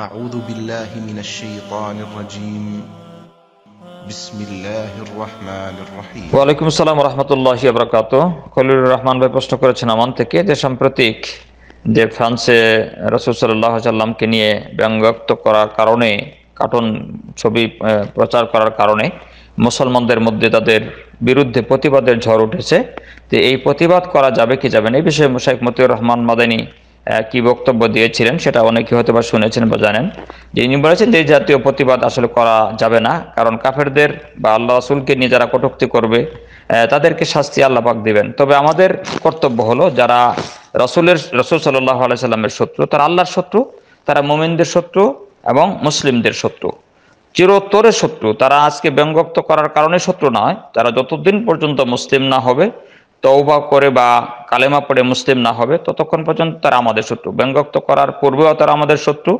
أعوذ بالله من الشيطان الرجيم بسم الله الرحمن الرحيم ওয়ালাইকুম আসসালাম রহমতুল্লাহ আবরাকাত খলিলুর রহমান ভাই প্রশ্ন করেছেন আমান থেকে যে সাম্প্রতিক যে ফ্রান্সে রসুল সাল্লাহ সাল্লামকে নিয়ে ব্যঙ্গাক্ত করার কারণে কার্টুন ছবি আহ, প্রচার করার কারণে মুসলমানদের মধ্যে তাদের বিরুদ্ধে প্রতিবাদের ঝড় উঠেছে যে এই প্রতিবাদ করা যাবে কি যাবে না এই বিষয়ে মুশাইক মতিউর রহমান মাদানী আহ, কি বক্তব্য দিয়েছিলেন সেটা অনেকে হয়তো বা শুনেছেন বা জানেন। যে ইনি বলেছেন যে জাতীয় প্রতিবাদ আসলে করা যাবে না, কারণ কাফেরদের বা আল্লাহ রাসুলকে নিয়ে যারা কটূক্তি করবে তাদেরকে শাস্তি আল্লাহ পাক দিবেন। তবে আমাদের কর্তব্য হলো যারা রসুলের, রসুল সাল্লাহ আলাইসাল্লামের শত্রু, তারা আল্লাহর শত্রু, তারা মোমিনদের শত্রু এবং মুসলিমদের শত্রু। চিরোত্তরের শত্রু। তারা আজকে ব্যঙ্গক্ত করার কারণে শত্রু নয়, তারা যতদিন পর্যন্ত মুসলিম না হবে তৌবা করে বা কালেমা পড়ে মুসলিম না হবে, ততক্ষণ পর্যন্ত তারা আমাদের শত্রু। ব্যঙ্গক্ত করার পূর্বেও তারা আমাদের শত্রু।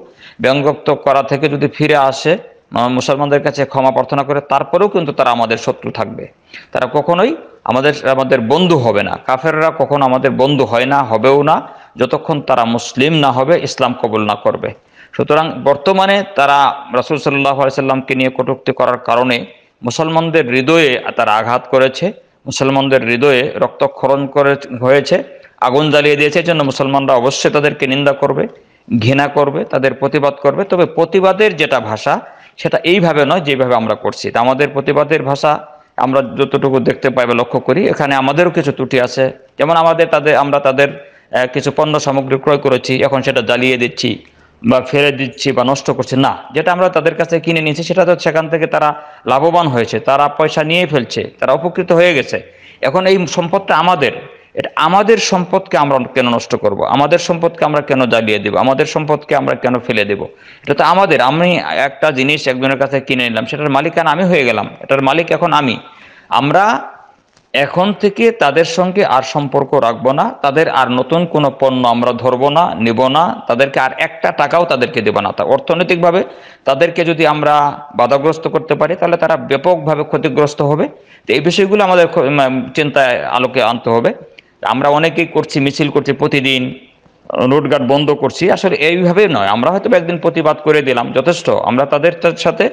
ব্যঙ্গক্ত করা থেকে যদি ফিরে আসে মুসলমানদের কাছে ক্ষমা প্রার্থনা করে, তারপরেও কিন্তু তারা আমাদের শত্রু থাকবে। তারা কখনোই আমাদের আমাদের বন্ধু হবে না। কাফেররা কখনো আমাদের বন্ধু হয় না, হবেও না। যতক্ষণ তারা মুসলিম না হবে, ইসলাম কবুল না করবে। সুতরাং বর্তমানে তারা রাসুল সাল্লাহ সাল্লামকে নিয়ে কটূক্তি করার কারণে মুসলমানদের হৃদয়ে তারা আঘাত করেছে। মুসলমানদের হৃদয়ে রক্তক্ষরণ করে হয়েছে, আগুন জ্বালিয়ে দিয়েছে জন্য মুসলমানরা অবশ্যই তাদেরকে নিন্দা করবে, ঘৃণা করবে, তাদের প্রতিবাদ করবে। তবে প্রতিবাদের যেটা ভাষা, সেটা এইভাবে নয় যেভাবে আমরা করছি। তা আমাদের প্রতিবাদের ভাষা আমরা যতটুকু দেখতে পাই বা লক্ষ্য করি, এখানে আমাদেরও কিছু ত্রুটি আছে। যেমন আমাদের তাদের, আমরা তাদের কিছু পণ্য সামগ্রী ক্রয় করেছি, এখন সেটা জ্বালিয়ে দিচ্ছি। বা ফেলে দিচ্ছি বা নষ্ট করছি, না। যেটা আমরা তাদের কাছে কিনে নিয়েছি, সেটা তো সেখান থেকে তারা লাভবান হয়েছে, তারা পয়সা নিয়ে ফেলছে, তারা উপকৃত হয়ে গেছে। এখন এই সম্পদটা আমাদের, এটা আমাদের সম্পদকে আমরা কেন নষ্ট করব। আমাদের সম্পদকে আমরা কেন জ্বালিয়ে দেব? আমাদের সম্পদকে আমরা কেন ফেলে দেব? এটা তো আমাদের, আমি একটা জিনিস একজনের কাছে কিনে নিলাম, সেটার মালিকানা আমি হয়ে গেলাম, এটার মালিক এখন আমি। আমরা এখন থেকে তাদের সঙ্গে আর সম্পর্ক রাখব না, তাদের আর নতুন কোনো পণ্য আমরা ধরবো না, নেব না, তাদেরকে আর একটা টাকাও তাদেরকে দেবো না। তা অর্থনৈতিকভাবে তাদেরকে যদি আমরা বাধাগ্রস্ত করতে পারি, তাহলে তারা ব্যাপকভাবে ক্ষতিগ্রস্ত হবে। তো এই বিষয়গুলো আমাদের চিন্তায় আলোকে আনতে হবে। আমরা অনেকেই করছি, মিছিল করছি প্রতিদিন রোডঘাট বন্ধ করছি। আসলে এইভাবে নয়, আমরা হয়তো একদিন প্রতিবাদ করে দিলাম, যথেষ্ট। আমরা তাদের সাথে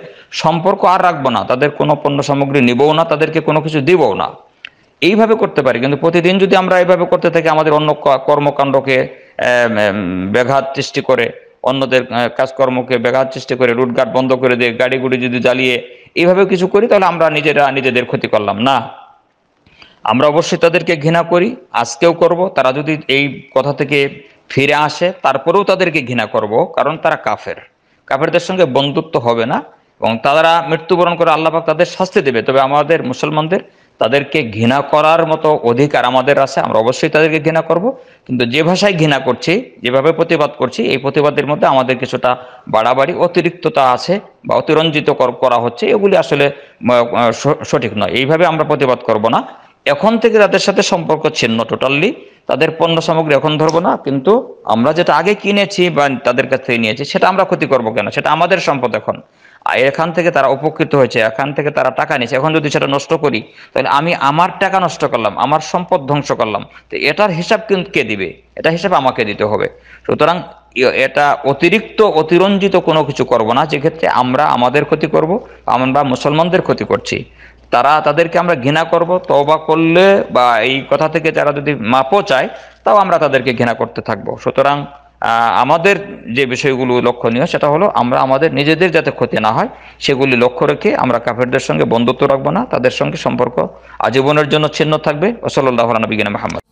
সম্পর্ক আর রাখব না, তাদের কোনো পণ্য সামগ্রী নিবও না, তাদেরকে কোনো কিছু দিবও না। এইভাবে করতে পারি। কিন্তু প্রতিদিন যদি আমরা এইভাবে করতে থাকি, আমাদের অন্য কর্মকাণ্ডকে ব্যাঘাত সৃষ্টি করে, অন্যদের কাজকর্মকে ব্যাঘাত সৃষ্টি করে, রুটঘাট বন্ধ করে দিয়ে গাড়ি গুড়ি যদি জ্বালিয়ে এইভাবে কিছু করি, তাহলে আমরা নিজেরা নিজেদের ক্ষতি করলাম। না। আমরা অবশ্যই তাদেরকে ঘৃণা করি, আজকেও করব। তারা যদি এই কথা থেকে ফিরে আসে, তারপরেও তাদেরকে ঘৃণা করব, কারণ তারা কাফের। কাফেরদের সঙ্গে বন্ধুত্ব হবে না, এবং তারা মৃত্যুবরণ করে আল্লাহ তাদের শাস্তি দেবে। তবে আমাদের মুসলমানদের তাদেরকে ঘৃণা করার মতো অধিকার আমাদের আছে, আমরা অবশ্যই তাদেরকে ঘৃণা করব। কিন্তু যে ভাষায় ঘৃণা করছি, যেভাবে প্রতিবাদ করছি, এই প্রতিবাদের মধ্যে আমাদের কিছুটা বাড়াবাড়ি, অতিরিক্ততা আছে বা অতিরঞ্জিত কর- হচ্ছে, এগুলি আসলে সঠিক নয়। এইভাবে আমরা প্রতিবাদ করব না। এখন থেকে তাদের সাথে সম্পর্ক ছিন্ন টোটালি তাদের পণ্য সামগ্রী এখন ধরবো না, কিন্তু আমরা যেটা আগে কিনেছি বা তাদের কাছ থেকে নিয়েছি, সেটা আমরা ক্ষতি করব কেন? সেটা আমাদের সম্পদ এখন। এখান থেকে তারা উপকৃত হয়েছে, এখান থেকে তারা টাকা নিয়েছে। এখন যদি সেটা নষ্ট করি, তাহলে আমি আমার টাকা নষ্ট করলাম, আমার সম্পদ ধ্বংস করলাম। তো এটার হিসাব কিন্তু কে দিবে? এটা হিসাব আমাকে দিতে হবে। সুতরাং এটা অতিরিক্ত, অতিরঞ্জিত কোনো কিছু করব না। যেক্ষেত্রে আমরা আমাদের ক্ষতি করব, আমরা মুসলমানদের ক্ষতি করছি। তারা তাদেরকে আমরা ঘৃণা করব, তওবা করলে বা এই কথা থেকে যারা যদি মাপও চায়, তাও আমরা তাদেরকে ঘৃণা করতে থাকব। সুতরাং আমাদের যে বিষয়গুলো লক্ষণীয় সেটা হলো আমরা আমাদের নিজেদের যাতে ক্ষতি না হয়, সেগুলি লক্ষ্য রেখে আমরা কাফেরদের সঙ্গে বন্ধুত্ব রাখব না, তাদের সঙ্গে সম্পর্ক আজীবনের জন্য ছিন্ন থাকবে। ওসল্লাহ নবীন মাহমদ